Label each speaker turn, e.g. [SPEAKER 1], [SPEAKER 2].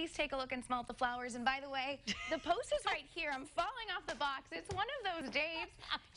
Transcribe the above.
[SPEAKER 1] Please take a look and smell the flowers. And by the way, the post is right here. I'm falling off the box. It's one of those days.